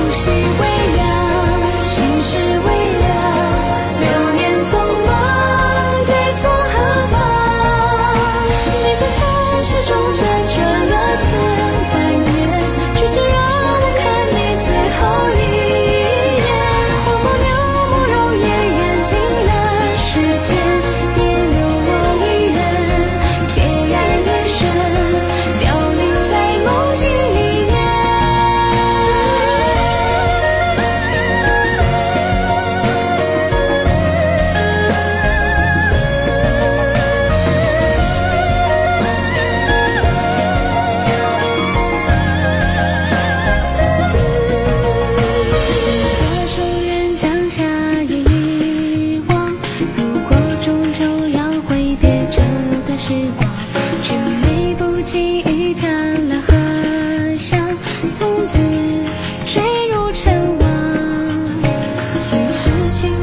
呼吸几痴情